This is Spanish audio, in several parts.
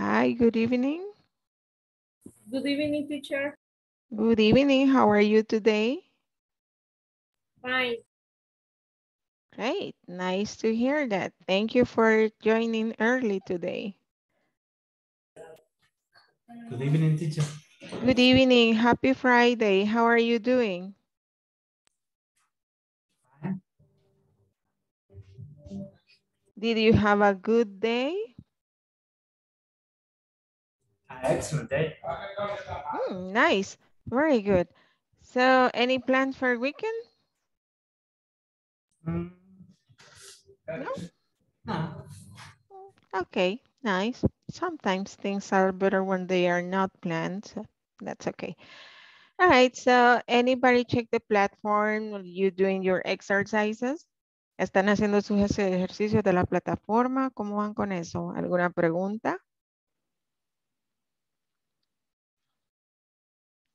Hi, good evening. Good evening, teacher. Good evening. How are you today? Fine. Great. Nice to hear that. Thank you for joining early today. Good evening, teacher. Good evening. Happy Friday. How are you doing? Did you have a good day? Excellent day. Hmm, nice. Very good. So any plans for weekend? Mm. No? No. Okay, nice. Sometimes things are better when they are not planned. So that's okay. All right, so anybody check the platform? Are you doing your exercises? ¿Están haciendo sus eje- ejercicios de la plataforma? ¿Cómo van con eso? ¿Alguna pregunta?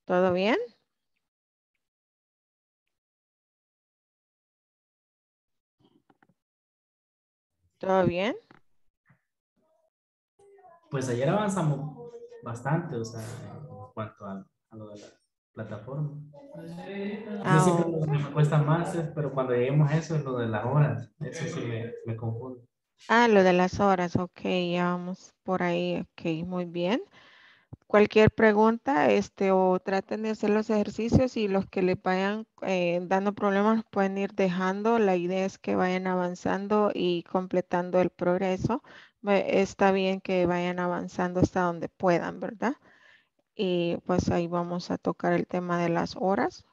¿Todo bien? ¿Todo bien? Pues ayer avanzamos bastante, o sea, en cuanto a, a lo de la plataforma. Ah, Yo siempre lo que me cuesta más es, pero cuando lleguemos a eso es lo de las horas. Eso sí me, me confunde. Ah, lo de las horas, ok, ya vamos por ahí, ok, muy bien. Cualquier pregunta, este, o traten de hacer los ejercicios y los que le vayan eh, dando problemas pueden ir dejando. La idea es que vayan avanzando y completando el progreso. Está bien que vayan avanzando hasta donde puedan, ¿verdad? Y pues ahí vamos a tocar el tema de las horas.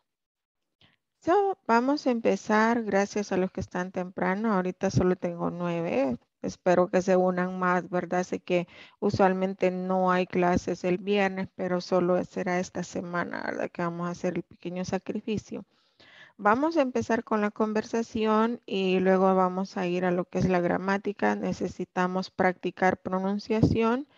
So, vamos a empezar, gracias a los que están temprano. Ahorita solo tengo nueve. Espero que se unan más, ¿verdad? Sé que usualmente no hay clases el viernes, pero solo será esta semana, ¿verdad? Que vamos a hacer el pequeño sacrificio. Vamos a empezar con la conversación y luego vamos a ir a lo que es la gramática. Necesitamos practicar pronunciación.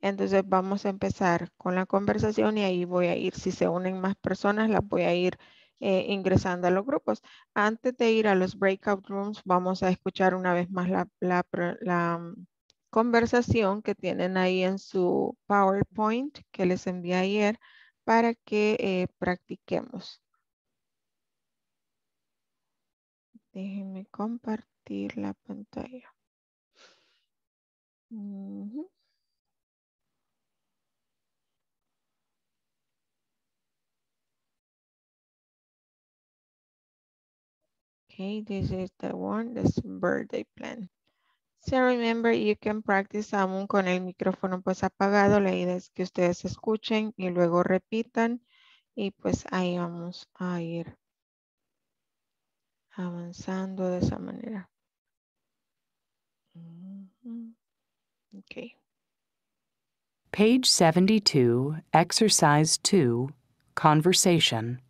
Entonces vamos a empezar con la conversación y ahí voy a ir, si se unen más personas, las voy a ir eh, ingresando a los grupos. Antes de ir a los breakout rooms, vamos a escuchar una vez más la, mm, conversación que tienen ahí en su PowerPoint que les envié ayer para que eh, practiquemos. Déjenme compartir la pantalla. Okay, this is the one, this birthday plan. So remember, you can practice aún con el micrófono pues apagado. La idea es que ustedes escuchen y luego repitan y pues ahí vamos a ir avanzando de esa manera. Okay. Page 72, Exercise 2, Conversation,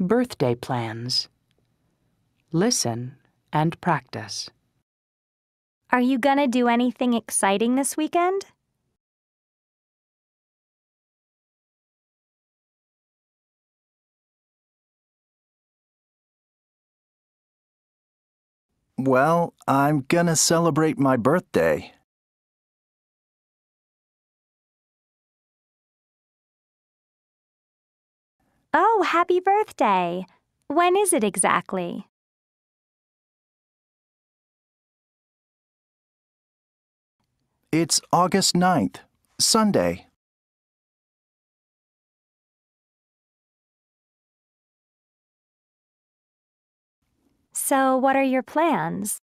Birthday Plans. Listen and practice. Are you gonna do anything exciting this weekend? Well, I'm gonna celebrate my birthday. Oh, happy birthday! When is it exactly? It's August 9th, Sunday. So, what are your plans?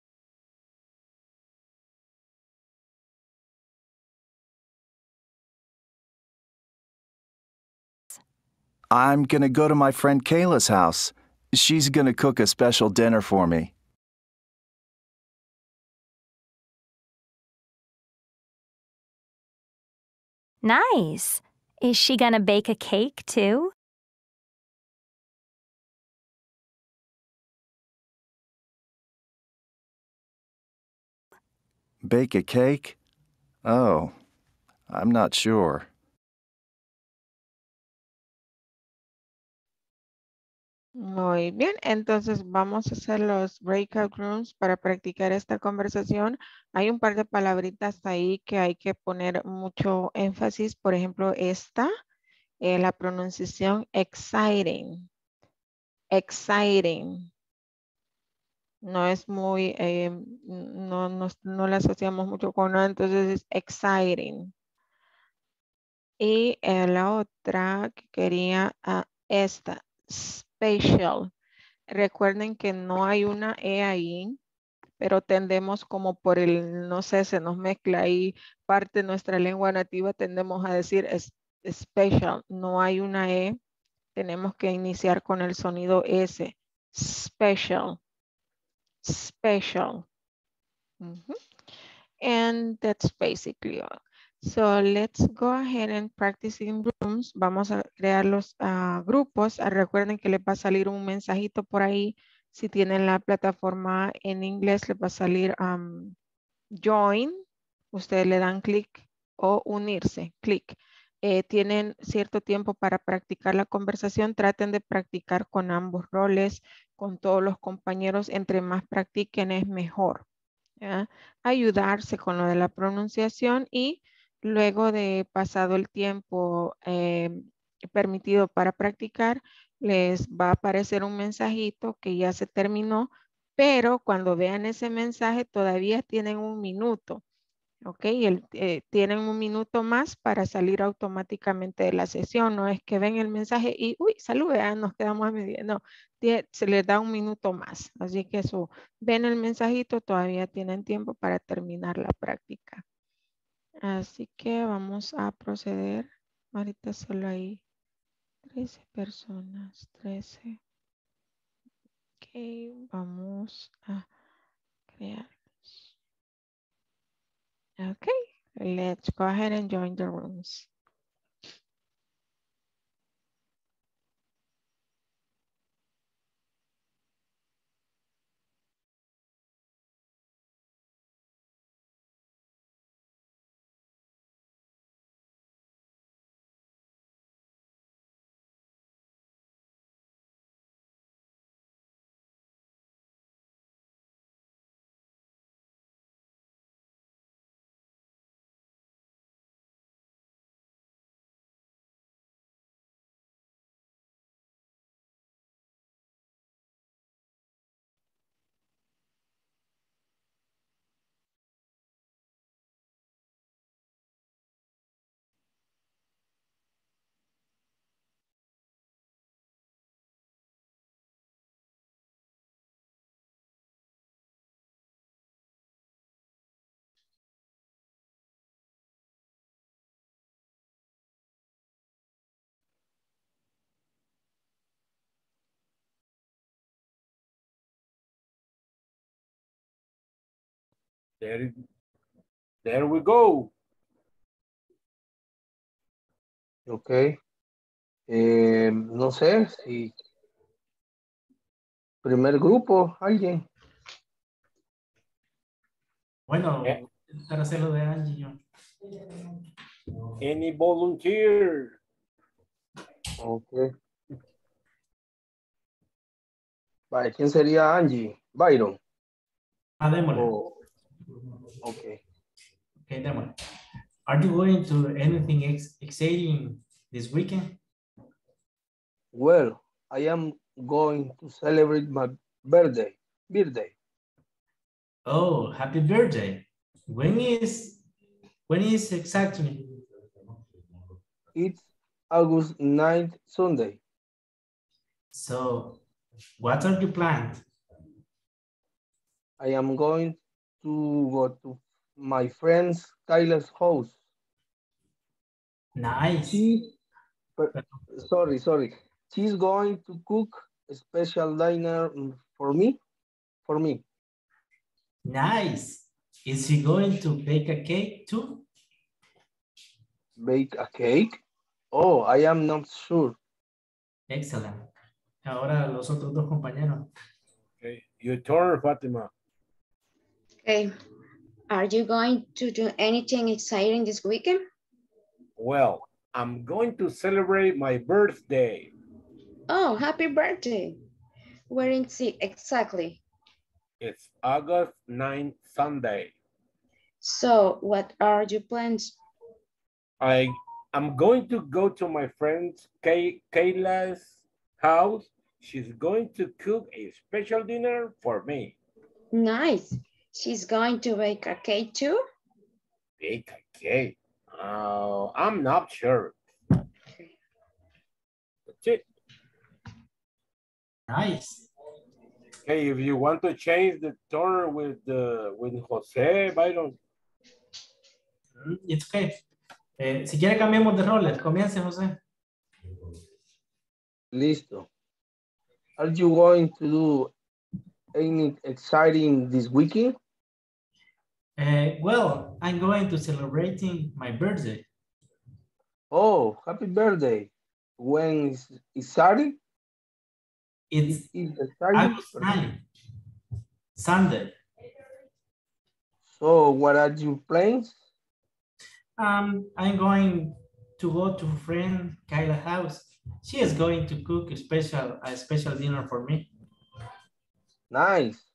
I'm gonna go to my friend Kayla's house. She's gonna cook a special dinner for me. Nice! Is she gonna bake a cake too? Bake a cake? Oh, I'm not sure. Muy bien, entonces vamos a hacer los breakout rooms para practicar esta conversación. Hay un par de palabritas ahí que hay que poner mucho énfasis. Por ejemplo, esta, eh, la pronunciación exciting. Exciting. No es muy, eh, no, no, no la asociamos mucho con nada, entonces es exciting. Y eh, la otra que quería, ah, esta, special. Recuerden que no hay una E ahí, pero tendemos como por el, no sé, se nos mezcla ahí parte de nuestra lengua nativa, tendemos a decir es, special. No hay una E, tenemos que iniciar con el sonido S. Special. Special. And that's basically all. So let's go ahead and practice in rooms. Vamos a crear los ah, grupos. Ah, recuerden que les va a salir un mensajito por ahí. Si tienen la plataforma en inglés, les va a salir um, join. Ustedes le dan clic o unirse, clic. Eh, tienen cierto tiempo para practicar la conversación. Traten de practicar con ambos roles, con todos los compañeros. Entre más practiquen es mejor. Ayudarse con lo de la pronunciación y luego de pasado el tiempo eh, permitido para practicar, les va a aparecer un mensajito que ya se terminó, pero cuando vean ese mensaje todavía tienen un minuto. ¿ok? Eh, tienen un minuto más para salir automáticamente de la sesión. No es que ven el mensaje y, uy, salud, ya nos quedamos a media. No, se les da un minuto más. Así que eso, ven el mensajito, todavía tienen tiempo para terminar la práctica. Así que vamos a proceder. Ahorita solo hay 13 personas, 13. Ok, vamos a crear. Ok, let's go ahead and join the rooms. There, there we go. Ok. Eh, no sé si primer grupo, alguien. Bueno, Eh. para hacerlo de Angie, yo. Any volunteer? Ok. Vale, ¿quién sería Angie? Byron. Ah, démosle. Oh, ok. Okay, démosle. Are you going to anything ex exciting this weekend? Well, I am going to celebrate my birthday. Birthday. Oh, happy birthday. When is, when is exactly? It's August 9th, Sunday. So, what are you planned? I am going to go to my friend's Kyla's house. Nice. She, but, sorry, sorry. She's going to cook a special dinner for me, for me. Nice. Is she going to bake a cake too? Bake a cake? Oh, I am not sure. Excellent. Ahora los otros dos compañeros. Okay, your turn, Fatima. Okay. Are you going to do anything exciting this weekend? Well, I'm going to celebrate my birthday. Oh, happy birthday. Where is it exactly? It's August 9th, Sunday. So what are your plans? I I'm going to go to my friend Kay, Kayla's house. She's going to cook a special dinner for me. Nice. She's going to bake a cake too? Bake a cake. Oh, I'm not sure. Okay. That's it. Nice. Hey, if you want to change the turn with the with Jose, Byron. Mm, It's okay. Eh, si quiere cambiamos de roles. Comience, José. Listo. Are you going to do any exciting this weekend? Eh, well, I'm going to celebrating my birthday. Oh, happy birthday. When is it starting? It's Is it starting? 9th, Sunday. So what are your plans? Um, I'm going to go to friend Kyla's house. She is going to cook a special a special dinner for me. Nice.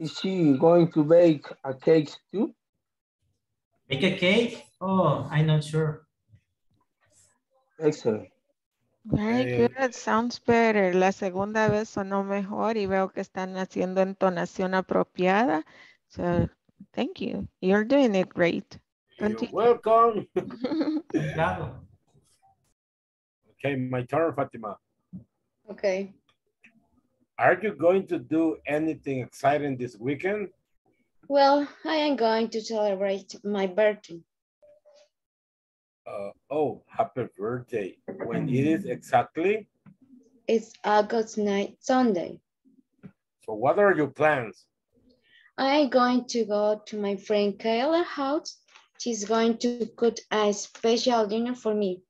Is she going to bake a cake too? Make a cake? Oh, I'm not sure. Excellent. Very good, sounds better. La segunda vez sonó mejor y veo que están haciendo entonación apropiada. So, thank you. You're doing it great. You're welcome. Okay, my turn, Fatima. Okay. Are you going to do anything exciting this weekend? Well, I am going to celebrate my birthday. Uh, oh, happy birthday. When it is exactly? It's August 9th, Sunday. So what are your plans? I'm going to go to my friend Kayla's house. She's going to cook a special dinner for me.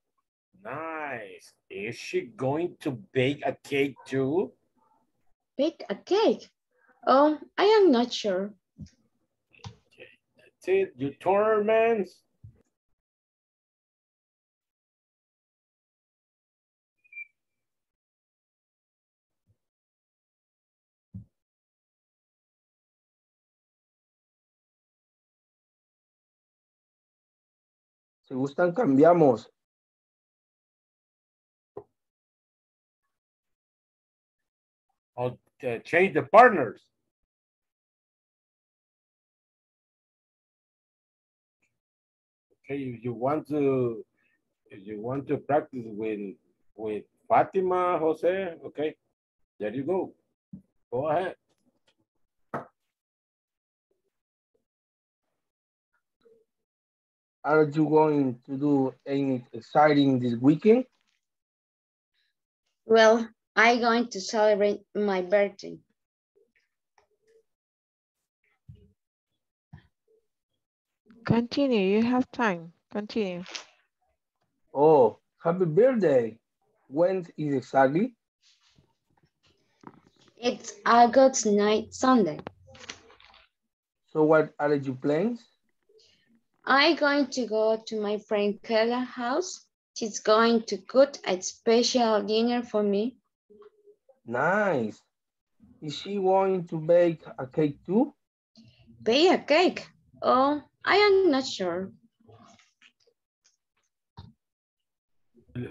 Nice. Is she going to bake a cake too? Bake a cake? Oh, I am not sure. That's it, you turn, man. Si gustan, cambiamos. I'll uh, change the partners. Okay, if you want to, if you want to practice with, with Fatima, Jose, okay, there you go. Go ahead. Are you going to do anything exciting this weekend? Well, I'm going to celebrate my birthday. Continue, you have time. Continue. Oh, happy birthday. When is exactly? It's August 9th, Sunday. So what are your plans? I'm going to go to my friend Kayla's house. She's going to cook a special dinner for me. Nice. Is she going to bake a cake too? Bake a cake? Oh, I am not sure.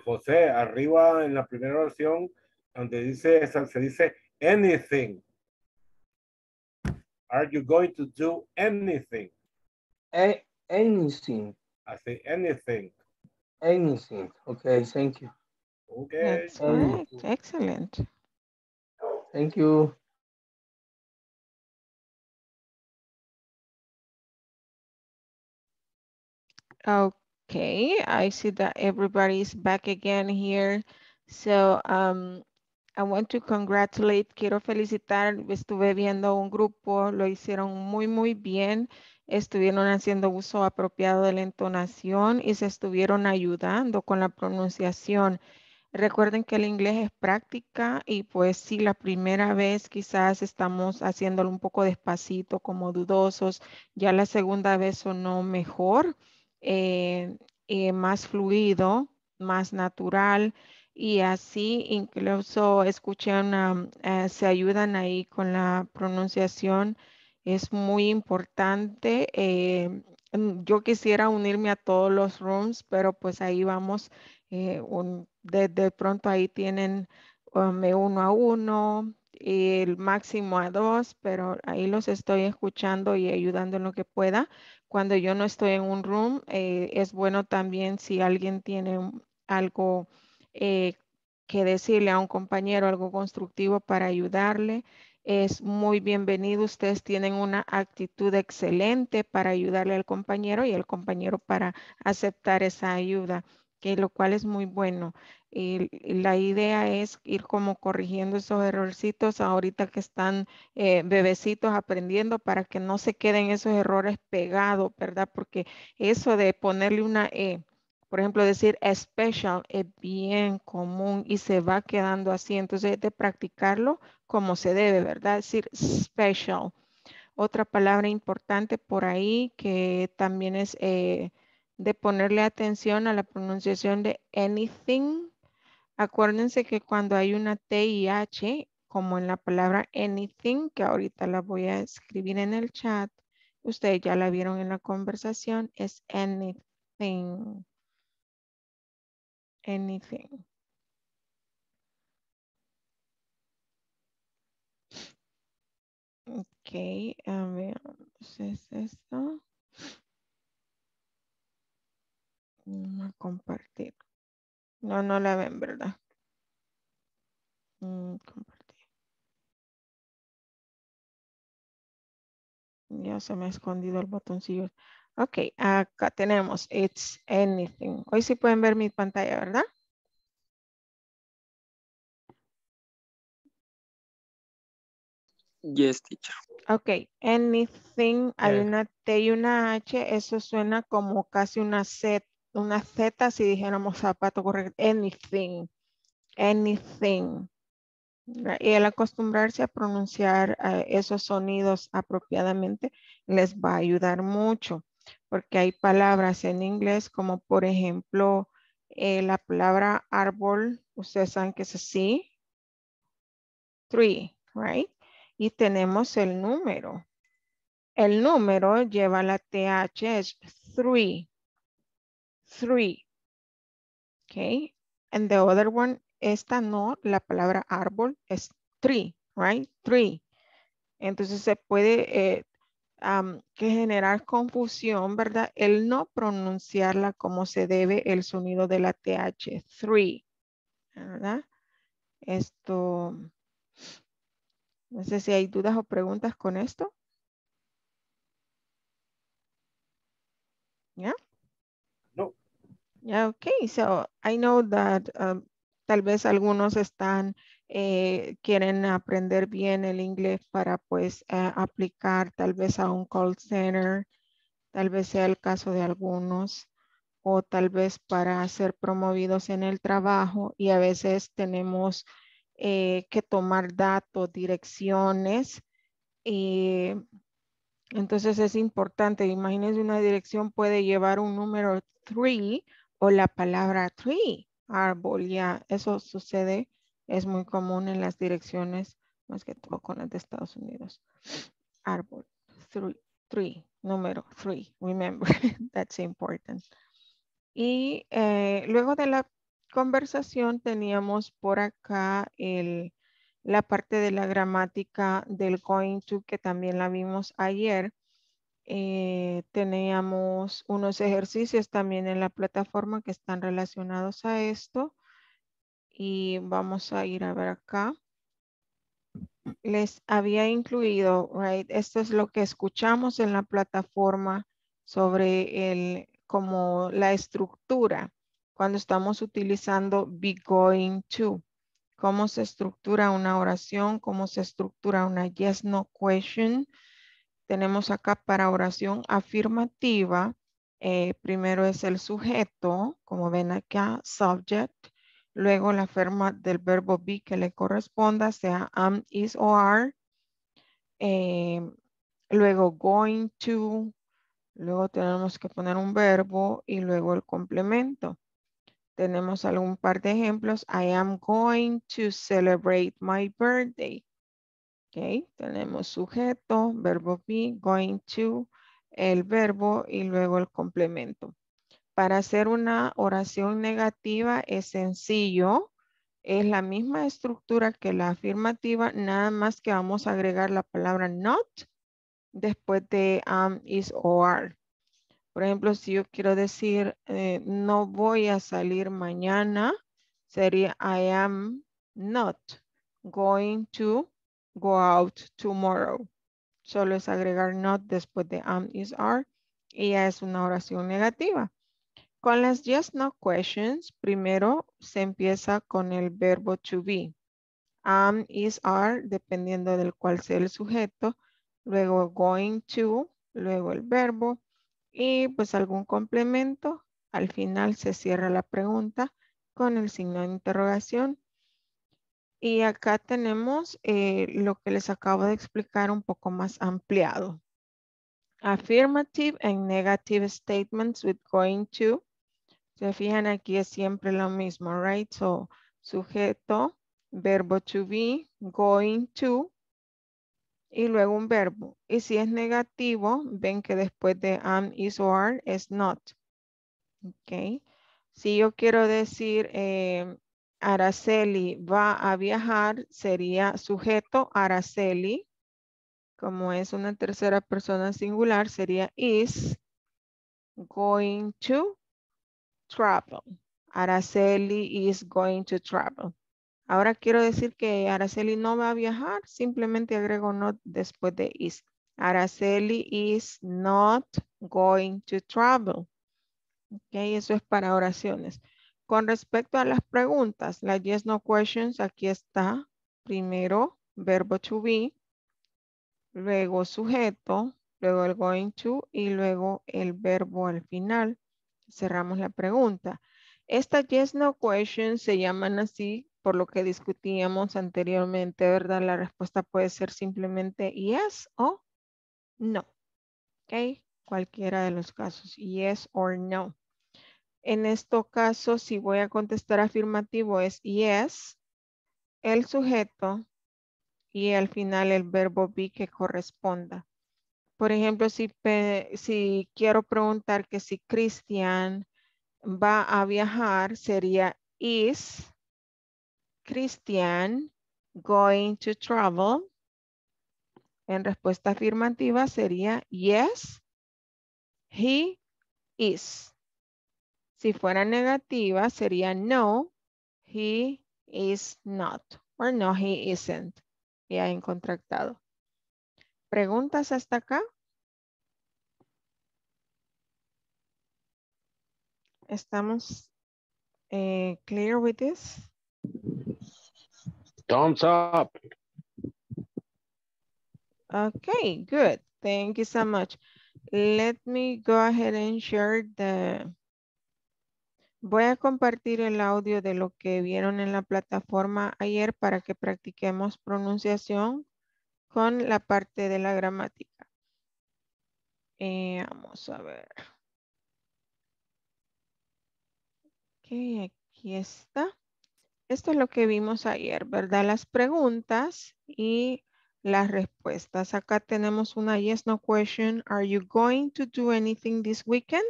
José, arriba en la primera oración, donde dice, se dice anything. Are you going to do anything? A anything, I say anything. anything. Okay, thank you. Okay. That's correct. Excellent. Thank you. Okay, I see that everybody's back again here. So, um, I want to congratulate, quiero felicitar, estuve viendo un grupo, lo hicieron muy, muy bien, estuvieron haciendo uso apropiado de la entonación y se estuvieron ayudando con la pronunciación. Recuerden que el inglés es práctica y pues si la primera vez quizás estamos haciéndolo un poco despacito, como dudosos, ya la segunda vez sonó mejor, eh, eh, más fluido, más natural y así incluso escuché una, eh, se ayudan ahí con la pronunciación. Es muy importante. mm, yo quisiera unirme a todos los rooms, pero pues ahí vamos. Eh, de, pronto ahí tienen um, uno a uno, y el máximo a dos, pero ahí los estoy escuchando y ayudando en lo que pueda. Cuando yo no estoy en un room, eh, es bueno también si alguien tiene algo eh, que decirle a un compañero, algo constructivo para ayudarle. Es muy bienvenido. Ustedes tienen una actitud excelente para ayudarle al compañero y el compañero para aceptar esa ayuda, que lo cual es muy bueno. Y la idea es ir como corrigiendo esos errorcitos ahorita que están eh, bebecitos aprendiendo para que no se queden esos errores pegados, ¿verdad? Porque eso de ponerle una E, por ejemplo, decir special es bien común y se va quedando así. Entonces, es de practicarlo como se debe, ¿verdad? Decir special. Otra palabra importante por ahí que también es eh, de ponerle atención a la pronunciación de anything. Acuérdense que cuando hay una T y H, como en la palabra anything, que ahorita la voy a escribir en el chat, ustedes ya la vieron en la conversación, es anything. Anything. Ok, a ver, es esto. Vamos a compartir. No, no la ven, ¿verdad? Mm, compartir. Ya se me ha escondido el botoncillo. Ok, acá tenemos It's Anything. Hoy sí pueden ver mi pantalla, ¿verdad? Yes, teacher. Ok, anything, hay una T y una H, eso suena como casi una Z, una Z si dijéramos zapato correcto. Anything, anything. Y el acostumbrarse a pronunciar eh, esos sonidos apropiadamente les va a ayudar mucho, porque hay palabras en inglés como por ejemplo eh, la palabra árbol, ustedes saben que es así, three, right? Y tenemos el número. El número lleva la TH, es three, three, okay? And the other one, esta no, la palabra árbol es tree, right? Tree. Entonces se puede am, que generar confusión, ¿verdad? El no pronunciarla como se debe el sonido de la TH, three, ¿verdad? Esto, no sé si hay dudas o preguntas con esto. ¿Ya? Yeah, okay. So I know that um, tal vez algunos están, eh, quieren aprender bien el inglés para pues eh, aplicar tal vez a un call center, tal vez sea el caso de algunos, o tal vez para ser promovidos en el trabajo y a veces tenemos eh, que tomar datos, direcciones y entonces es importante, imagínense una dirección puede llevar un número 3 o la palabra tree, árbol, ya eso sucede, es muy común en las direcciones, más que todo con las de Estados Unidos. Árbol, three, three, número 3, remember, that's important. Y eh, luego de la conversación teníamos por acá el, la parte de la gramática del going to que también la vimos ayer. Eh, teníamos unos ejercicios también en la plataforma que están relacionados a esto. Y vamos a ir a ver acá. Les había incluido, right? Esto es lo que escuchamos en la plataforma sobre el, como la estructura cuando estamos utilizando be going to. Cómo se estructura una oración, cómo se estructura una yes, no question. Tenemos acá para oración afirmativa. eh, primero es el sujeto, como ven acá, subject. Luego la forma del verbo be que le corresponda, sea am, is o are. Eh, luego going to. Luego tenemos que poner un verbo y luego el complemento. tenemos algún par de ejemplos. I am going to celebrate my birthday. Ok, tenemos sujeto, verbo be, going to, el verbo y luego el complemento. Para hacer una oración negativa es sencillo. Es la misma estructura que la afirmativa, nada más que vamos a agregar la palabra not después de am, is o are. Por ejemplo, si yo quiero decir eh, no voy a salir mañana, sería I am not going to go out tomorrow. Solo es agregar not después de am, is, are y ya es una oración negativa. Con las yes, no questions, primero se empieza con el verbo to be. Am, is, are, dependiendo del cual sea el sujeto. Luego going to, luego el verbo y pues algún complemento. Al final se cierra la pregunta con el signo de interrogación. Y acá tenemos eh, lo que les acabo de explicar un poco más ampliado. Affirmative and negative statements with going to. Se fijan aquí es siempre lo mismo, right? So, sujeto, verbo to be, going to, y luego un verbo. Y si es negativo, ven que después de am, is or es not. Ok. Si yo quiero decir eh, Araceli va a viajar, sería sujeto Araceli. Como es una tercera persona singular, sería is going to travel. Araceli is going to travel. Ahora quiero decir que Araceli no va a viajar, simplemente agrego not después de is. Araceli is not going to travel. Ok, eso es para oraciones. Con respecto a las preguntas, las yes, no questions, aquí está. Primero, verbo to be, luego sujeto, luego el going to y luego el verbo al final. Cerramos la pregunta. Estas yes, no questions se llaman así por lo que discutíamos anteriormente, ¿verdad? La respuesta puede ser simplemente yes o no. ¿Ok? Cualquiera de los casos, yes or no. En este caso, si voy a contestar afirmativo es yes, el sujeto y al final el verbo be que corresponda. Por ejemplo, si, si quiero preguntar que si Cristian va a viajar, sería is Christian going to travel? En respuesta afirmativa sería yes, he is. Si fuera negativa sería no, he is not. Or no, he isn't. Ya en contractado. ¿Preguntas hasta acá? ¿Estamos eh, clear with this? Thumbs up. Okay, good. Thank you so much. Let me go ahead and share the... Voy a compartir el audio de lo que vieron en la plataforma ayer para que practiquemos pronunciación con la parte de la gramática. Eh, vamos a ver. Ok, aquí está. Esto es lo que vimos ayer, ¿verdad? Las preguntas y las respuestas. Acá tenemos una yes, no question. Are you going to do anything this weekend?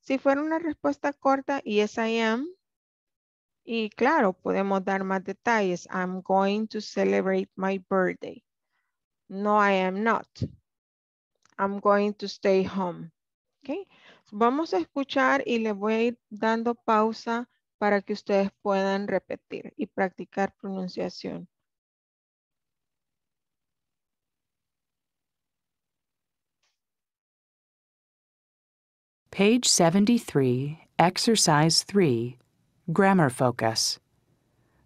Si fuera una respuesta corta, yes, I am. Y claro, podemos dar más detalles. I'm going to celebrate my birthday. No, I am not. I'm going to stay home. Okay. Vamos a escuchar y le voy a ir dando pausa para que ustedes puedan repetir y practicar pronunciación. Page 73, Exercise 3, Grammar Focus.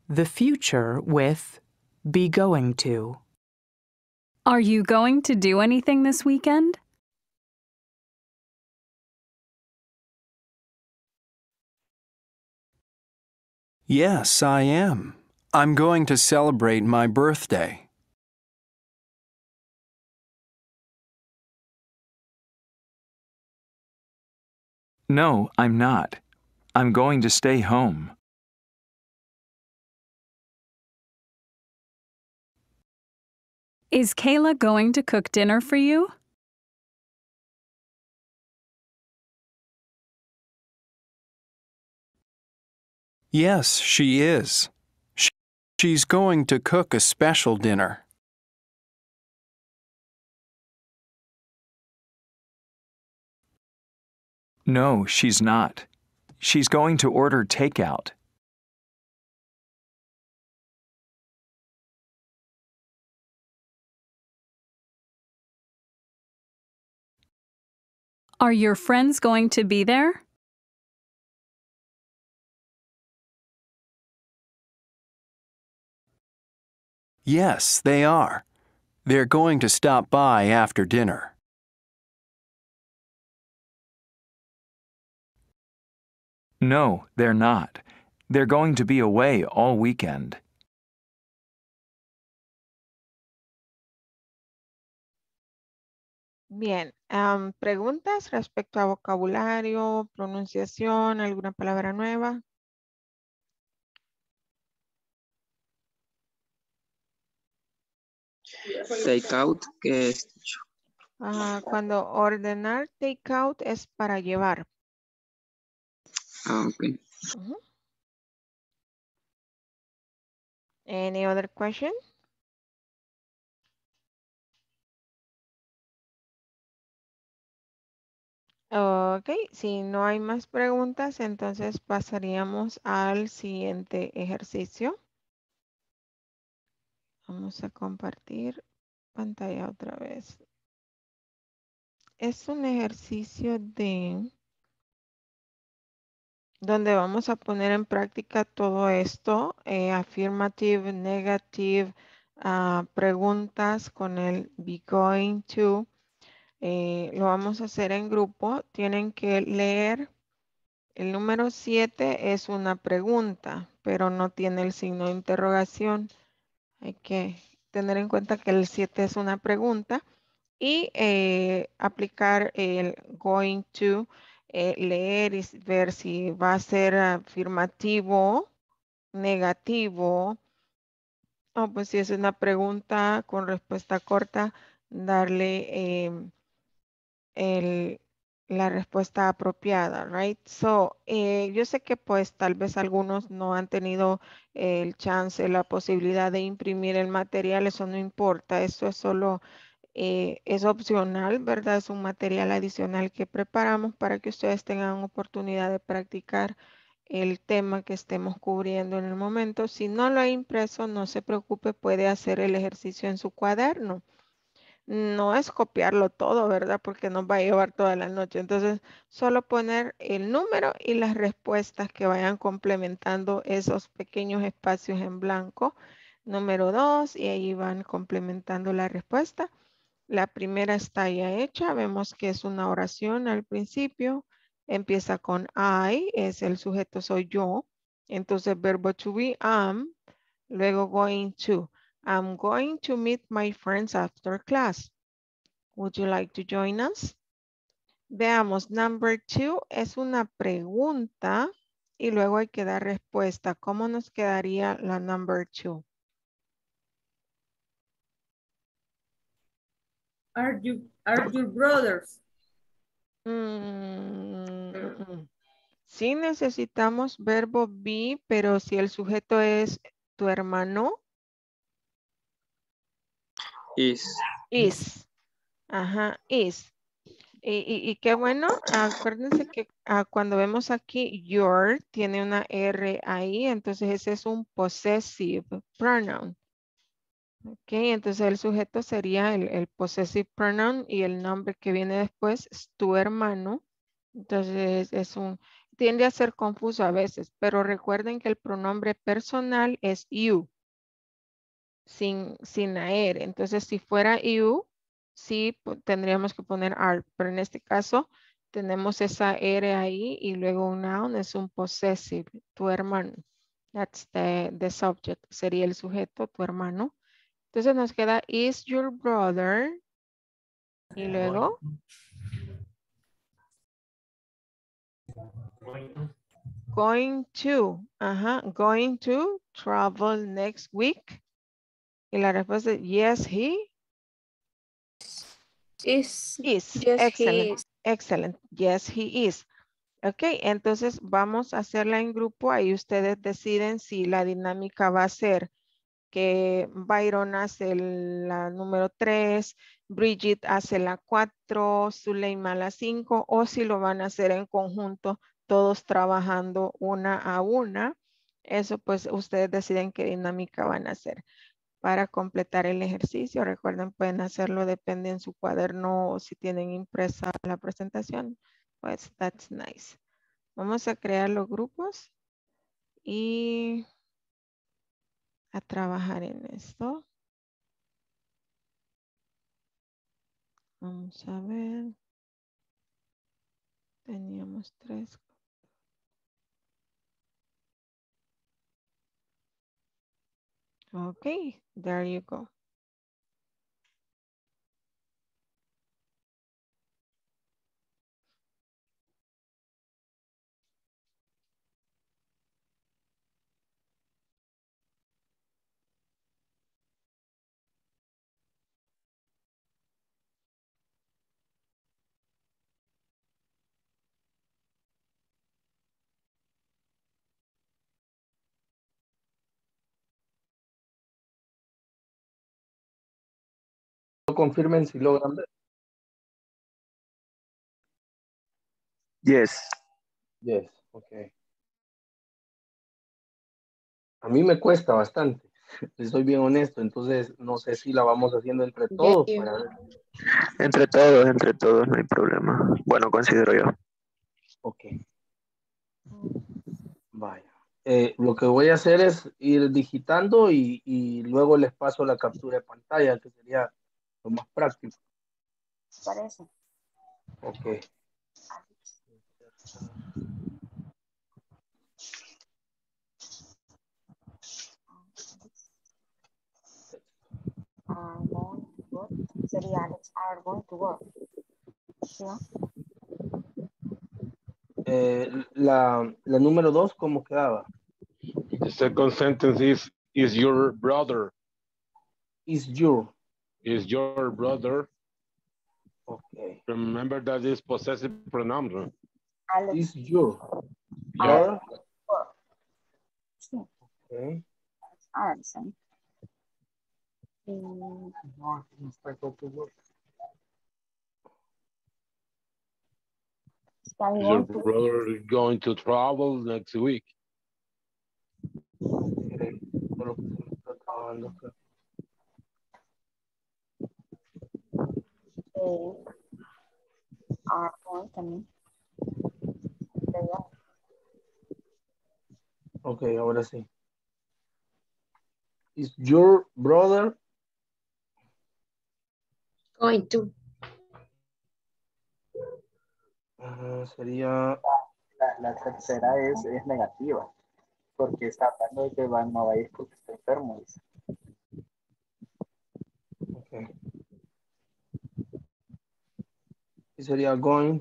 The future with be going to. Are you going to do anything this weekend? Yes, I am. I'm going to celebrate my birthday. No, I'm not. I'm going to stay home. Is Kayla going to cook dinner for you? Yes, she is. She's going to cook a special dinner. No, she's not. She's going to order takeout. Are your friends going to be there? Yes, they are. They're going to stop by after dinner. No, they're not. They're going to be away all weekend. Bien, am, preguntas respecto a vocabulario, pronunciación, alguna palabra nueva. Take out, ¿qué es? Ah, cuando ordenar take out es para llevar. Ah, ok. Ujú. Any other question? Ok, si no hay más preguntas, entonces pasaríamos al siguiente ejercicio. Vamos a compartir pantalla otra vez. Es un ejercicio de donde vamos a poner en práctica todo esto, eh, affirmative, negative, ah, preguntas con el be going to. Eh, lo vamos a hacer en grupo. Tienen que leer. El número 7 es una pregunta, pero no tiene el signo de interrogación. Hay que tener en cuenta que el 7 es una pregunta y eh, aplicar el going to, eh, leer y ver si va a ser afirmativo, negativo, o pues si es una pregunta con respuesta corta, darle em, la respuesta apropiada, right? So, eh, yo sé que pues tal vez algunos no han tenido el chance, la posibilidad de imprimir el material, eso no importa, eso es solo, eh, es opcional, ¿verdad? Es un material adicional que preparamos para que ustedes tengan oportunidad de practicar el tema que estemos cubriendo en el momento. Si no lo ha impreso, no se preocupe, puede hacer el ejercicio en su cuaderno no es copiarlo todo, ¿verdad? Porque nos va a llevar toda la noche. Entonces, solo poner el número y las respuestas que vayan complementando esos pequeños espacios en blanco. Número dos, y ahí van complementando la respuesta. La primera está ya hecha. Vemos que es una oración al principio. Empieza con I, es el sujeto soy yo. Entonces, verbo to be, am. Luego going to. I'm going to meet my friends after class. Would you like to join us? Veamos, number two es una pregunta y luego hay que dar respuesta. ¿Cómo nos quedaría la number two? Are you are your brothers? Mm, mm, mm. Sí necesitamos verbo be, pero si el sujeto es tu hermano, Is. is. Ajá, is. Y, y- y qué bueno, acuérdense que ah, cuando vemos aquí your tiene una R ahí, entonces ese es un possessive pronoun. Ok, entonces el sujeto sería el, el possessive pronoun y el nombre que viene después es tu hermano. Entonces es un, tiende a ser confuso a veces, pero recuerden que el pronombre personal es you, sin, sin la R. Entonces si fuera you, sí tendríamos que poner are, pero en este caso tenemos esa R ahí y luego un noun es un possessive, tu hermano. That's the, the subject, sería el sujeto, tu hermano. Entonces nos queda is your brother y luego going to, ajá, going to travel next week. Y la respuesta es yes, he Is. is. Yes, he excellent. is. Excellent. Yes, he is. Ok, entonces vamos a hacerla en grupo. Ahí ustedes deciden si la dinámica va a ser que Byron hace la número 3, Bridget hace la 4, Zuleima la 5 o si lo van a hacer en conjunto, todos trabajando una a una. Eso pues ustedes deciden qué dinámica van a hacer. Para completar el ejercicio, recuerden, pueden hacerlo, depende en su cuaderno o si tienen impresa la presentación. Pues that's nice. Vamos a crear los grupos y a trabajar en esto. Vamos a ver. Teníamos tres. Okay, there you go. Confirmen si logran ver. Yes. Yes, ok. A mí me cuesta bastante, les soy bien honesto, entonces no sé si la vamos haciendo entre todos para. Entre todos, entre todos, no hay problema. Bueno, considero yo. Ok. Vaya. Eh, lo que voy a hacer es ir digitando y, y luego les paso la captura de pantalla, que sería lo más práctico. Parece. Ok. Are going to work. Sería Alex are going to work. ¿Sí, no? Eh, la, la número dos, ¿cómo quedaba? The second sentence is, is your brother. Is your. Is your brother. Okay. Remember that is possessive pronoun. Alex Is your. Yeah. Okay. Alex. ¿eh? Is your brother going to travel next week? Ok, acá. eh, are going también. Ok, ahora sí. Is your brother Going to. ah, sería La, la tercera es, es negativa, porque está hablando de que va, no va a ir porque está enfermo. dice. Y sería going.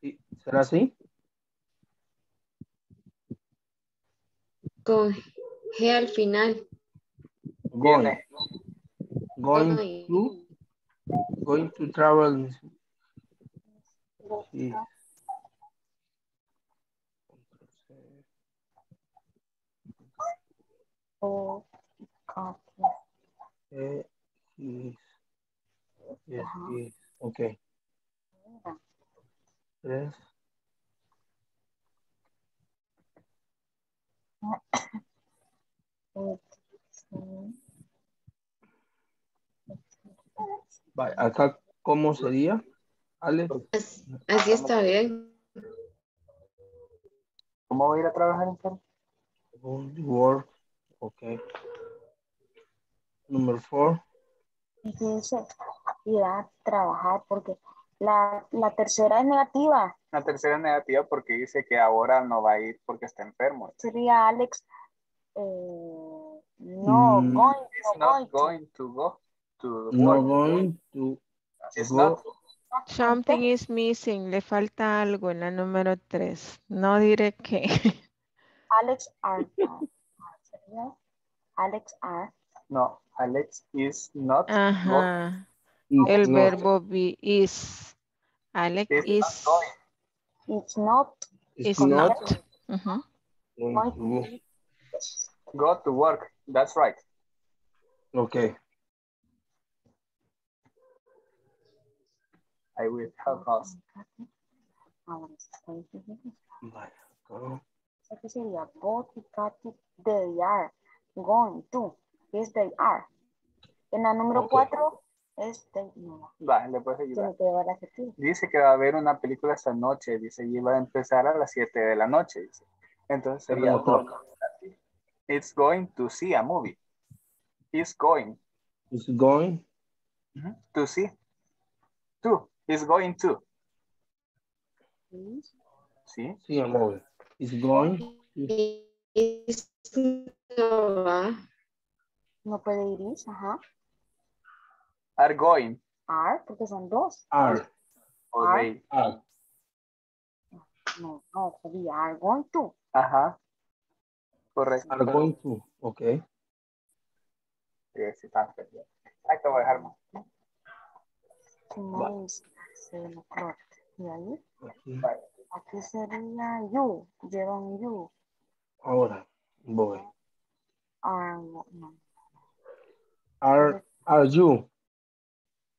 Sí, ¿Será así? Con G al final. Going. Viene. Going Going. to. Going to travel. Sí. o copy. Eh, is. Yes, Ajá. is. Ok. Tres. Vale, acá, ¿cómo sería? Ale. Así, está bien. ¿Cómo voy a ir a trabajar en Work, ok. Número 4 empiece y a trabajar porque la, la, tercera es negativa. La tercera es negativa porque dice que ahora no va a ir porque está enfermo. Sería Alex, eh, no, mm. going, no going, to. go to No going to go. Something is missing. Le falta algo en la número 3. No diré qué. Alex R. Alex R. No, Alex is not. Ajá. Is El not. verbo be is. Alex Is is. It's not. It's, not not. Ujú. going to- Go to work. That's right. Okay. I will help us. Ahora estoy viendo. Vale. acá. O sea, que sería both y Katy, they are going to. Yes, they are. En la número Ok. 4 es they le puedes ayudar. Que. Dice que va a haber una película esta noche. Dice, y va a empezar a las 7 de la noche. Dice. Entonces sería, o'clock. it's going to see a movie. It's going Is going. To see. To. It's going to. ¿Sí? Sí, amor. Is going. Is no. No puede ir is, ajá. Are going. Are, porque son dos. Are. O Are. they. Are. No, no, sería are going to. Ajá. Correcto. Are going to. Okay. Sí, sí, está. Ahí te voy a dejar más. Tomorrow is seven o'clock. Y ahí, Aquí. aquí sería you. Llevan you. Ahora. Voy. Are, no. Are, are you?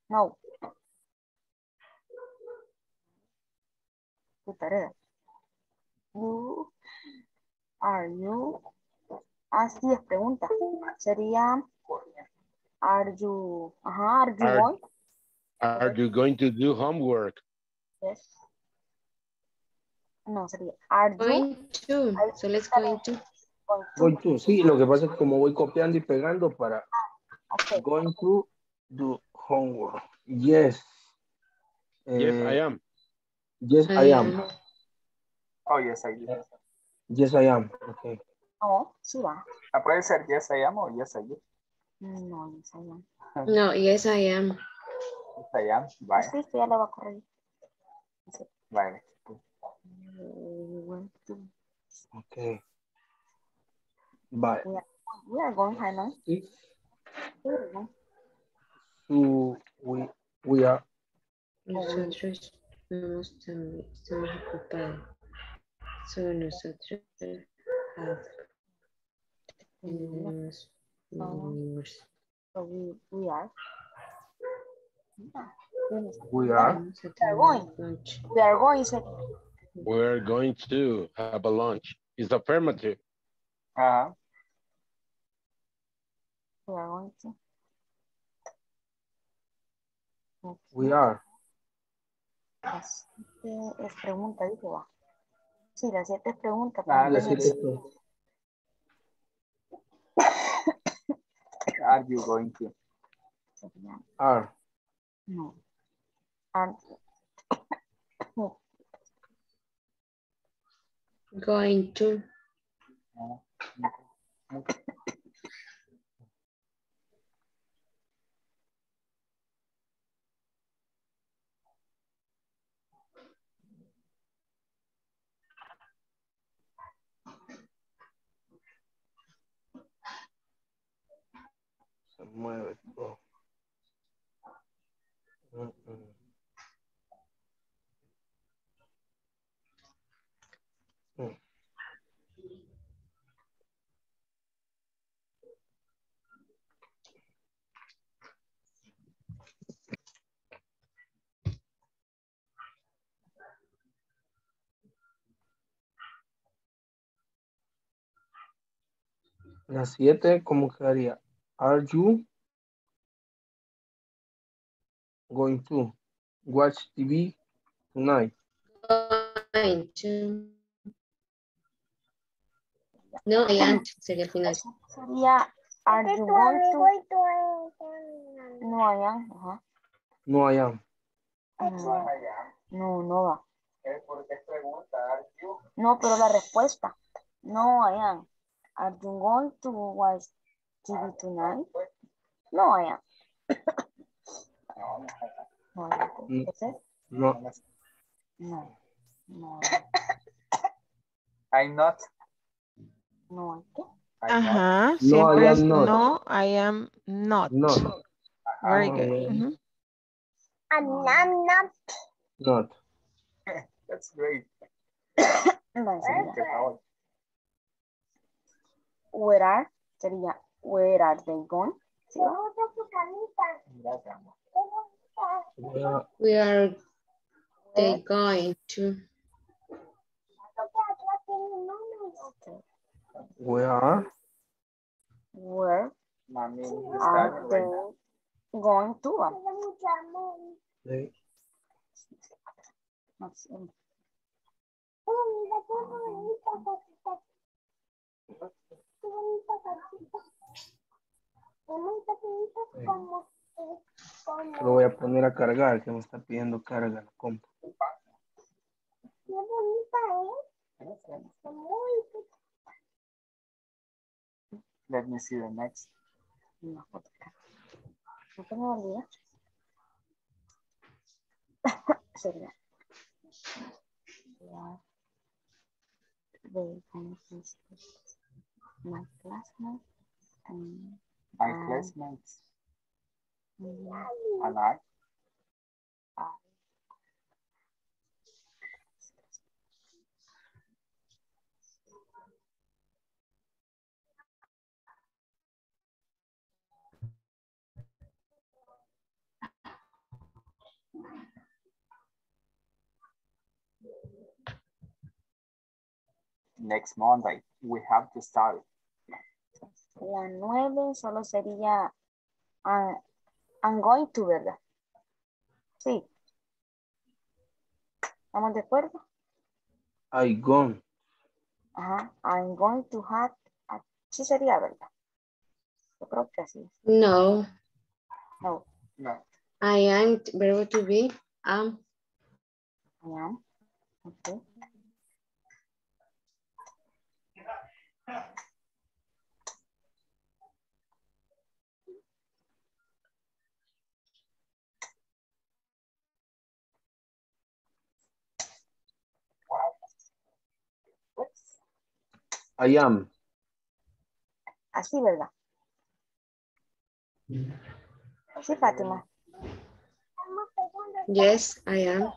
No. Tu tarea. You, are you? Así es pregunta. Sería, are you, ajá, are you Are- going? Are you going to do homework? Yes. No, sería, are you Going to. So let's go into. going to? Going to. Sí, lo que pasa es que como voy copiando y pegando para Okay. going to do homework. Yes. Yes, Eh, I am. Yes, I am. Oh, yes, I do. Yes, I am. Okay. No, sí va. Ah, puede ser yes, I am o yes, I do. No, yes, I am. No, yes, I am. Yes, I am. Vale, Sí, esto ya lo va a corregir. vale. We went to- Okay. Vale. we are- we are going, Hannah. Sí. We. So, we, we are Nosotros no estamos, estamos ocupados. Solo nosotros have- tenemos unimos. So we, we are. We are. We are going. We are going. se- We're going to have a lunch. It's affirmative. Ajá. We are going to. We are. Las siete es pregunta, dije, va. Sí, las siete es pregunta. Ah, las siete. Are you going to? Are. No. Are- no. Going to. Mueve todo. Mm, mm. Mm. La siete, ¿cómo quedaría? Are you going to watch TV tonight? Going to. No, I am. Sería el final. Sería, are you going to? No, I am. No, I am. No, no, no va. No, pero la respuesta. No, I am. Are you going to watch TV tonight? No, I am. Mm, ¿Ese? No. No. No. I'm not. No. ¿Qué? I'm not. Ajá, No, siempre I am es not. no, I am not. No. Very good. bueno. Ujú. I'm not. Not. That's great. No, sería, Por favor. Where are? Sería, where are they going? ¿Sí? Gracias. Where, We are they going to. where are Where Mami, are they going to? they? Lo voy a poner a cargar, que me está pidiendo carga la compu. Let me see the next. No. No te me olvida. Sería. They visit my classmates and My classmates I. Next Monday, we have to start. La nueve solo sería ah, I'm going to, ¿verdad? Sí. ¿Estamos de acuerdo? I gone. Ajá. I'm going to have. ah, Sí sería, ¿verdad? Yo creo que sí. No, No. No. I am verb to be. Am. I am. Okay. I am. Así, ¿verdad? Sí, Fátima. Yes, I am.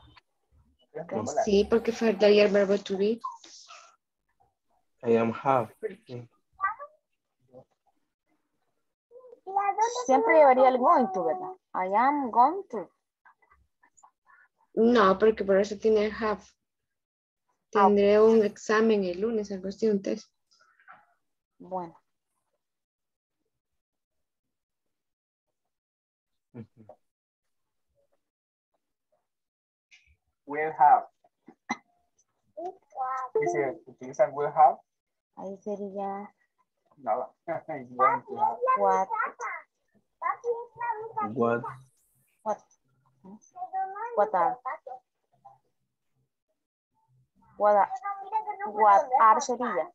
Sí, porque faltaría el verbo to be. I am have. Sí. Siempre llevaría el going to, ¿verdad? I am going to. No, porque por eso tiene have. Tendré un examen el lunes, algo así, un test. Bueno. Will have. Dice, ¿utilizan will have? Ahí sería Nada. What, What? what, what are. What are, what are sería.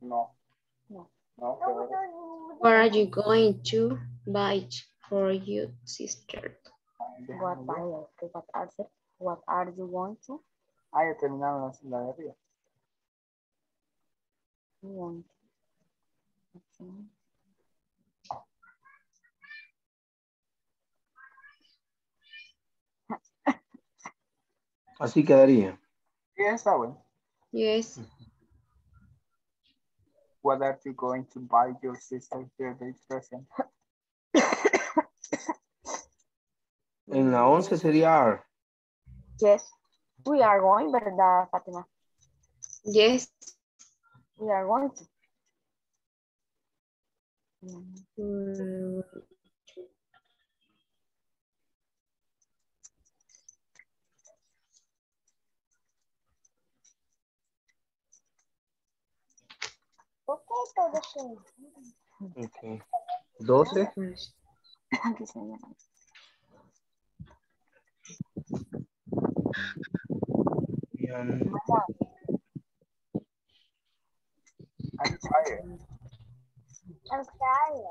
No. No. No, What are you going to buy for your sister? What what are, what are you going to? Ah, ya terminaron la, la de arriba. You want. Okay. Así quedaría. Sí, está bueno. Yes. What are you going to buy your sister's birthday present? En la 11 sería are. Yes. We are going, ¿verdad, Fátima? Yes. We are going to. Mm, Ok. 12. Aquí se llama. Ian, I'm tired. I'm sorry.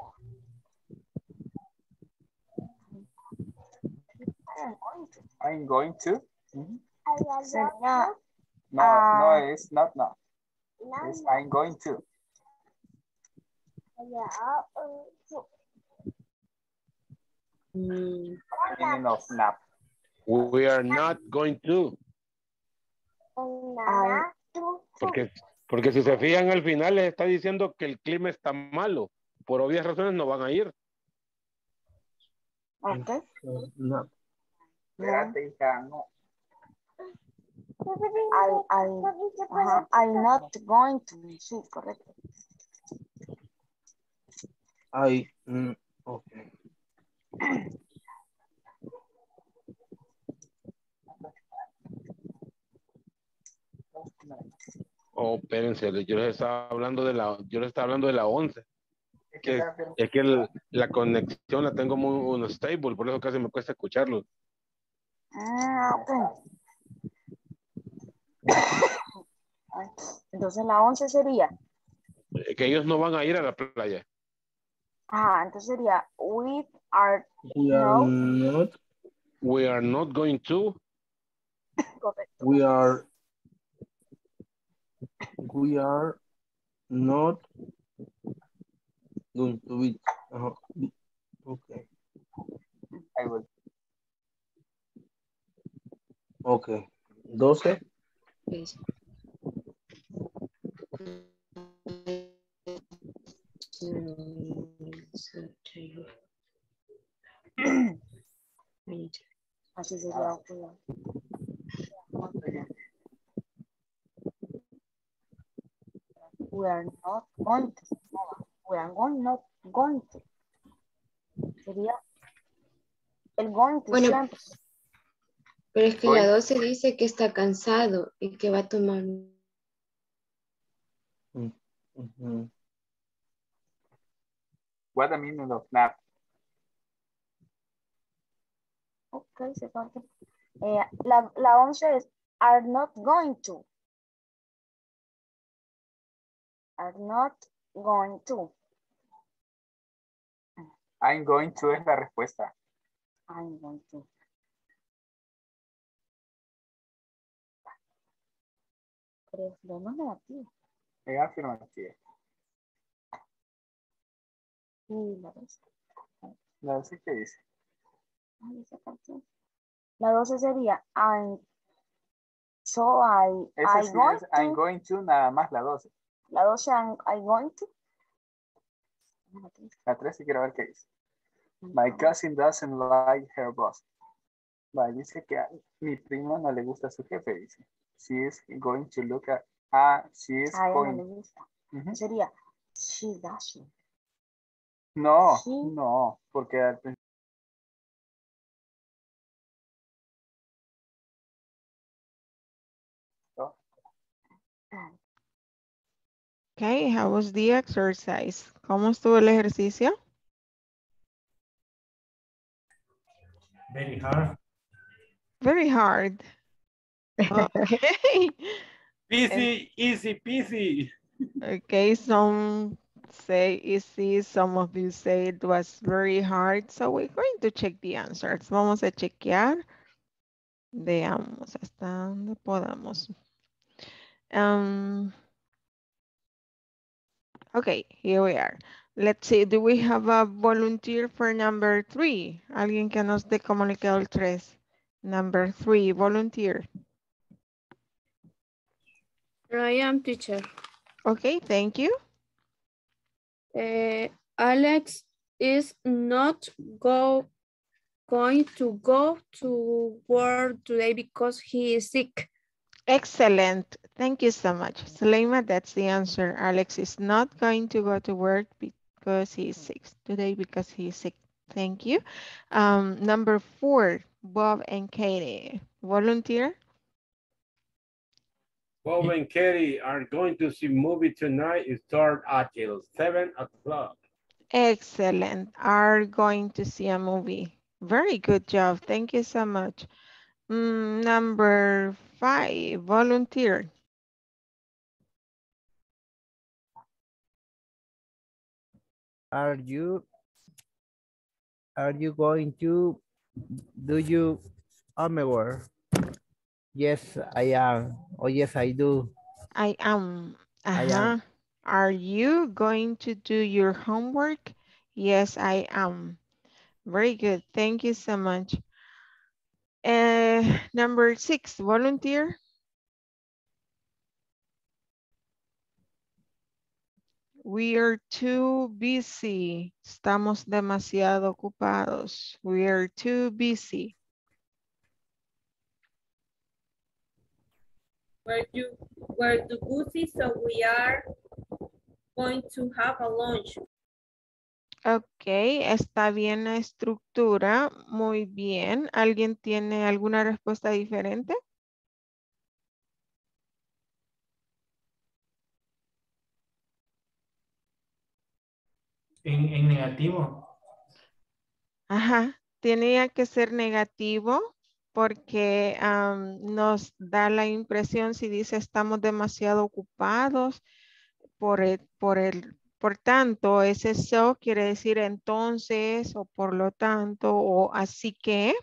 I'm going to. Ujú. Sería, No, Ah. no es not no. Es I'm going to. Meaning of nap. We are not going to. Porque, porque si se fijan al final les está diciendo que el clima está malo. Por obvias razones no van a ir. okay. No. Espérate, hija, no. I, I, ajá, I'm not going to, sí, correcto. I, mm, okay. Oh, espérense, yo les estaba hablando de la, yo les estaba hablando de la 11. Que, es que el- la conexión la tengo muy unstable, por eso casi me cuesta escucharlo. Ah, ok. Entonces la 11 sería, Eh, Que ellos no van a ir a la playa. Ah, entonces sería, we are, We are no, not, We are not going to. correcto. we are, we are not going to be, ajá, be- okay, I will. okay. 12, pues. Así sería. We are not going to. We are going, not going to. Sería el going to Bueno, siempre. Pero es que la 12 dice que está cansado y que va a tomar. ujú. What the meaning of nap? Ok, se parte. Eh, la, la 11 es are not going to. Are not going to. I'm going to es la respuesta. I'm going to. Pero es negativo. Es afirmativa. Y la 12. No sé qué dice. La 12 sería I'm so I Esa I sí going es I'm to. going to nada más la 12. La 12 I'm, I going to. La 13 quiero ver qué dice. My cousin doesn't like her boss. Va, dice que a mi primo no le gusta a su jefe, dice. She is going to look at, ah, she is A ella no le going. gusta. Ujú. Sería she doesn't. No, Sí. no, porque al principio Okay, how was the exercise? ¿Cómo estuvo el ejercicio? Very hard. Very hard. Okay. Easy, easy peasy. Okay, some say easy, some of you say it was very hard. So we're going to check the answers. Vamos a chequear. Veamos hasta dónde podamos. Um, okay, here we are. Let's see, do we have a volunteer for number three? Alguien que nos dé comunicado el tres. Number three, volunteer. I am teacher. Okay, thank you. Uh, Alex is not go going to go to work today because he is sick. Excellent. Thank you so much. Suleima, that's the answer. Alex is not going to go to work because he is sick today because he is sick. Thank you. Um, number four, Bob and Katie. Volunteer? Bob and Katie are going to see movie tonight. It start at seven o'clock. Excellent. Are going to see a movie. Very good job. Thank you so much. Mm, number five, volunteer. Are you are you going to Do you omnivore? Yes, I am. Oh, yes, I do. I am. I Uh-huh. am. Are you going to do your homework? Yes, I am. Very good. Thank you so much. Uh, number six, volunteer. We are too busy. Estamos demasiado ocupados. We are too busy. We're too, we're too busy, so we are going to have a lunch. Ok, está bien la estructura. Muy bien. ¿Alguien tiene alguna respuesta diferente? En, en negativo. Ajá, tenía que ser negativo porque nos da la impresión si dice estamos demasiado ocupados por el, por el, por tanto, ese so quiere decir entonces o por lo tanto o así que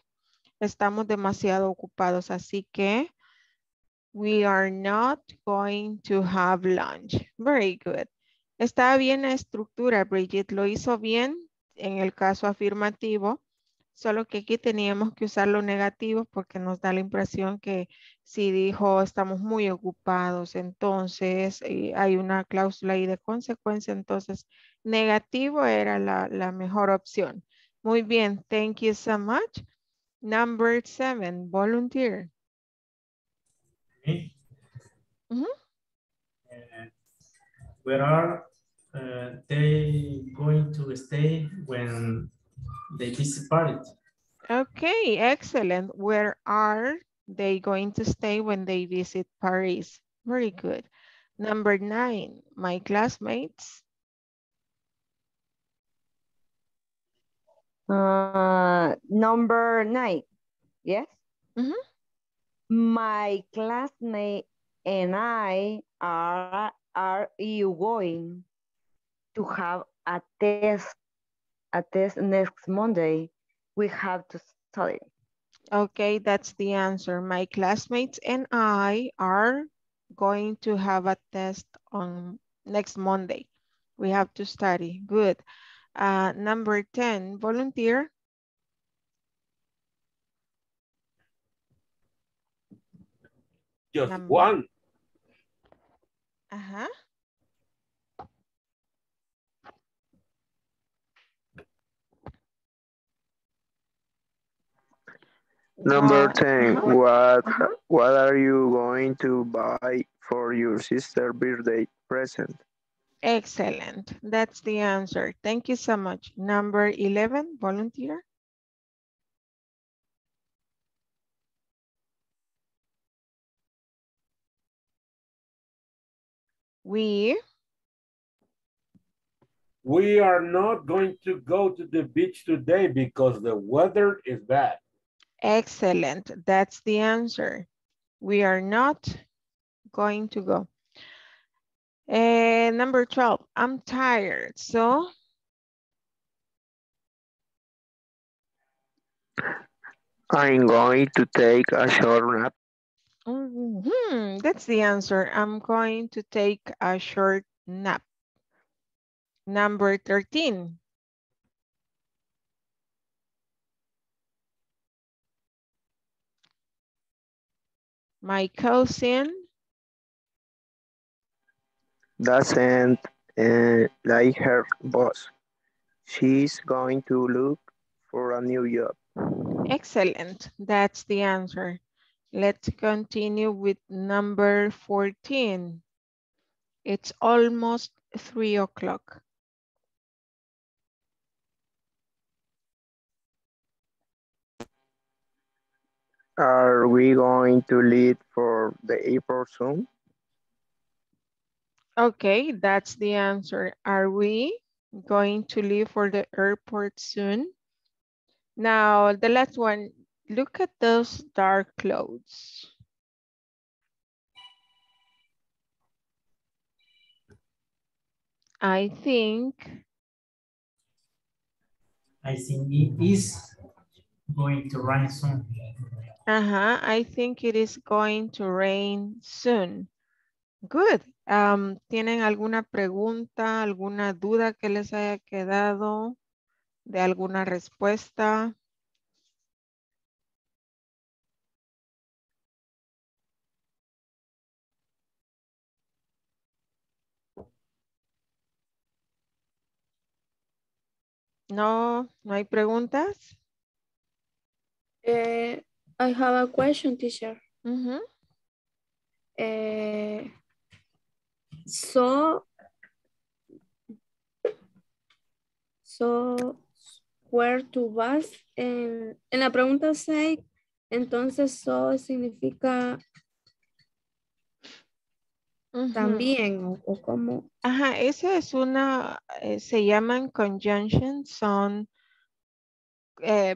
estamos demasiado ocupados, así que we are not going to have lunch. Very good. Está bien la estructura, Bridget, lo hizo bien en el caso afirmativo, solo que aquí teníamos que usar lo negativo porque nos da la impresión que si dijo estamos muy ocupados, entonces eh, hay una cláusula ahí de consecuencia, entonces negativo era la, la mejor opción. Muy bien, thank you so much. Number seven, volunteer. Okay. Uh, where are uh, they going to stay when they visit Paris? Okay, excellent. Where are they going to stay when they visit Paris? Very good. Number nine, my classmates. Uh, number nine. Yes. Mhm. My classmate and I are are you going to have a test a this next Monday? We have to study. Okay, that's the answer. My classmates and I are going to have a test on next Monday. We have to study. Good. Uh, number 10, volunteer. Just Number- one. Ajá. Number 10, what, what are you going to buy for your sister birthday present? Excellent. That's the answer. Thank you so much. Number 11, volunteer. We, We are not going to go to the beach today because the weather is bad. Excellent. That's the answer. We are not going to go. And number 12, I'm tired. So I'm going to take a short nap. Mhm, that's the answer. I'm going to take a short nap. Number 13. My cousin, Doesn't uh, like her boss. She's going to look for a new job. excellent. That's the answer. Let's continue with number 14. It's almost three o'clock. Are we going to leave for the airport soon? Okay, that's the answer. Are we going to leave for the airport soon? Now, the last one, look at those dark clouds. I think, I think it is going to rain soon. Ajá, I think it is going to rain soon. Good. Um, ¿Tienen alguna pregunta, alguna duda que les haya quedado de alguna respuesta? No, no hay preguntas. Eh, I have a question, teacher. Ujú. Eh, so, so, where to vas? En, en la pregunta 6, entonces so significa Ujú. también o, o como. Ajá, esa es una, eh, se llaman conjunctions, son eh,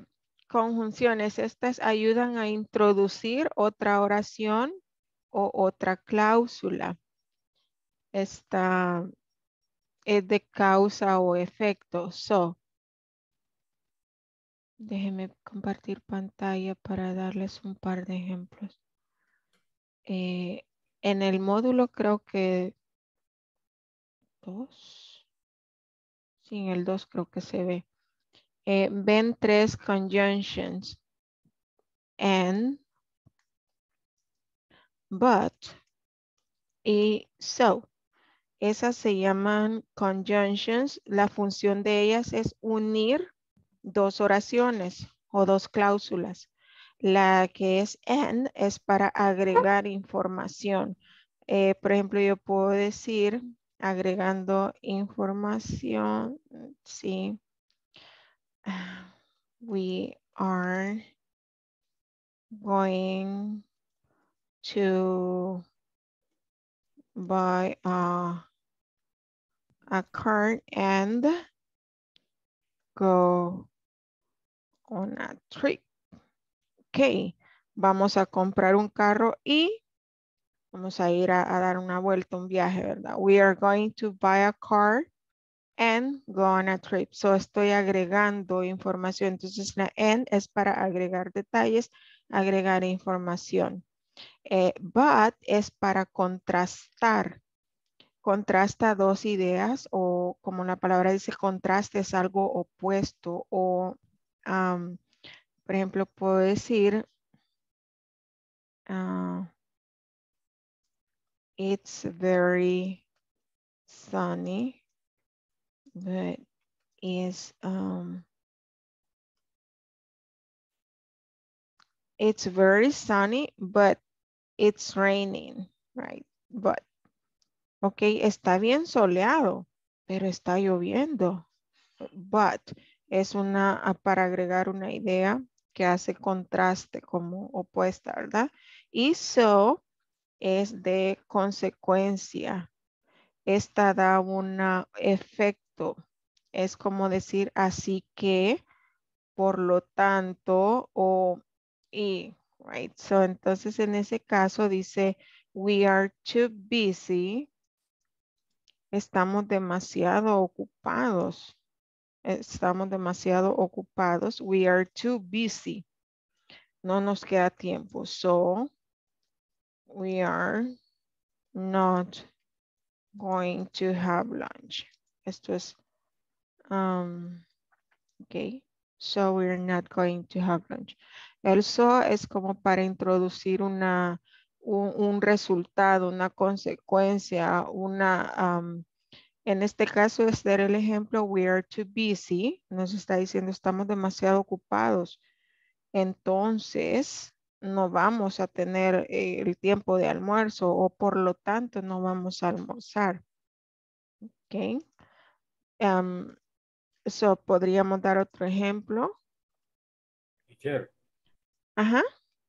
conjunciones. Estas ayudan a introducir otra oración o otra cláusula. Esta es de causa o efecto. So, déjenme compartir pantalla para darles un par de ejemplos. Eh, en el módulo creo que dos. Sí, en el 2 creo que se ve. Eh, ven tres conjunctions. And, but y so. Esas se llaman conjunctions. La función de ellas es unir dos oraciones o dos cláusulas. La que es and es para agregar información. Eh, por ejemplo, yo puedo decir agregando información, sí. We are going to buy a, a car and go on a trip. Ok, vamos a comprar un carro y vamos a ir a, a dar una vuelta, un viaje, ¿verdad? We are going to buy a car and go on a trip. So estoy agregando información. Entonces la and es para agregar detalles, agregar información. Eh, but es para contrastar. Contrasta dos ideas o como la palabra dice, contraste es algo opuesto o, um, por ejemplo, puedo decir, ah, it's very sunny, but is um, it's very sunny, but it's raining, right? But, ok, está bien soleado, pero está lloviendo. But es una, ah, para agregar una idea que hace contraste como opuesta, ¿verdad? Y so es de consecuencia. Esta da un efecto. Es como decir así que, por lo tanto, o y, right? So, entonces en ese caso dice, we are too busy. Estamos demasiado ocupados. Estamos demasiado ocupados. We are too busy. No nos queda tiempo. So, we are not going to have lunch. Esto es, um, ok. So we're not going to have lunch. El so es como para introducir una, un, resultado, una consecuencia, una, um, en este caso es dar el ejemplo, we are too busy. Nos está diciendo estamos demasiado ocupados. Entonces, no vamos a tener eh, el tiempo de almuerzo o por lo tanto no vamos a almorzar. Ok. Um, so, podríamos dar otro ejemplo. Teacher, Ajá.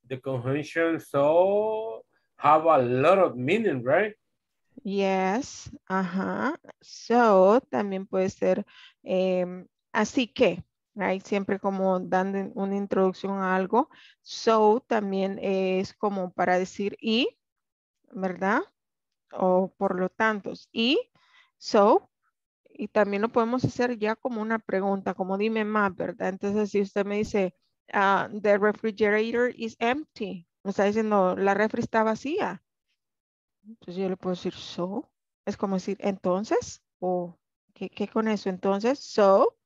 the conjunction so have a lot of meaning, right? Yes. Ajá. So, también puede ser em, así que. Right? Siempre como dando una introducción a algo. So también es como para decir y, ¿verdad? O por lo tanto, y, so, y también lo podemos hacer ya como una pregunta, como dime más, ¿verdad? Entonces, si usted me dice, ah, the refrigerator is empty. Me está diciendo, la refri está vacía. Entonces yo le puedo decir, so. Es como decir, entonces, o ¿qué, qué con eso? Entonces, so,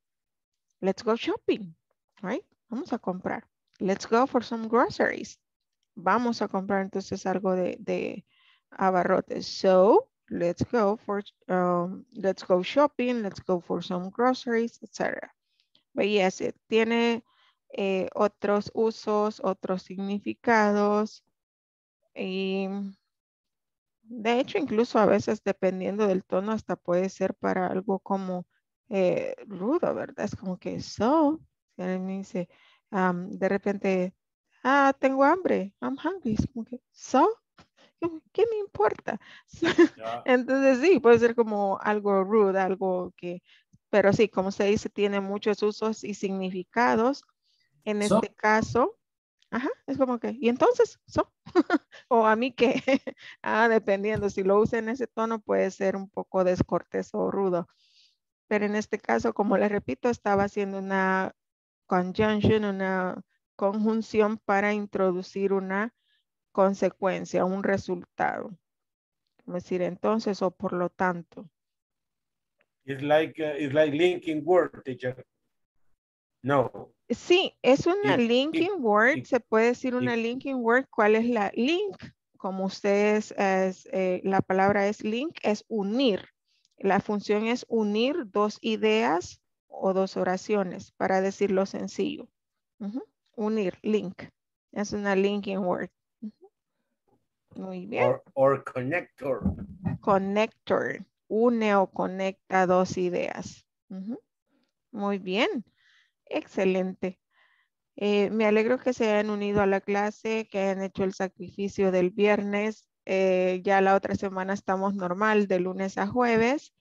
let's go shopping, right? Vamos a comprar. Let's go for some groceries. Vamos a comprar entonces algo de, de abarrotes. So, let's go for, um, let's go shopping, let's go for some groceries, etc. But yes, it tiene eh, otros usos, otros significados. Y de hecho, incluso a veces dependiendo del tono, hasta puede ser para algo como eh, rudo, ¿verdad? Es como que so, si me dice, am, de repente, ah, tengo hambre, I'm hungry, es como que so, ¿qué me importa? Entonces sí, puede ser como algo rude, algo que, pero sí, como se dice, tiene muchos usos y significados. En So. este caso, ajá, es como que, y entonces, so, o a mí que, ah, dependiendo, si lo usa en ese tono puede ser un poco descortés o rudo. Pero en este caso, como les repito, estaba haciendo una conjunction, una conjunción para introducir una consecuencia, un resultado. Es decir, entonces o por lo tanto. It's like, uh, it's like linking word, teacher. No. Sí, es una linking word, se puede decir una linking word. ¿Cuál es la link? Como ustedes, es, eh, la palabra es link, es unir. La función es unir dos ideas o dos oraciones, para decirlo sencillo. Unir, link. Es una linking word. Muy bien. Or, or connector. Connector. Une o conecta dos ideas. Ujú. Muy bien. Excelente. Eh, me alegro que se hayan unido a la clase, que hayan hecho el sacrificio del viernes. Eh, ya la otra semana estamos normal, de lunes a jueves.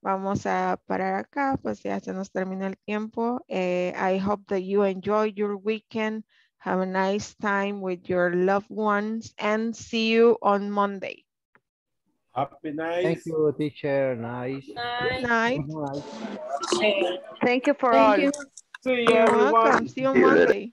Vamos a parar acá, pues ya se nos terminó el tiempo. Eh, I hope that you enjoy your weekend. Have a nice time with your loved ones and see you on Monday. Happy night. Thank you, teacher. Nice. Good night. Thank you for Thank all. you. See You're welcome. See you on See you later. Monday.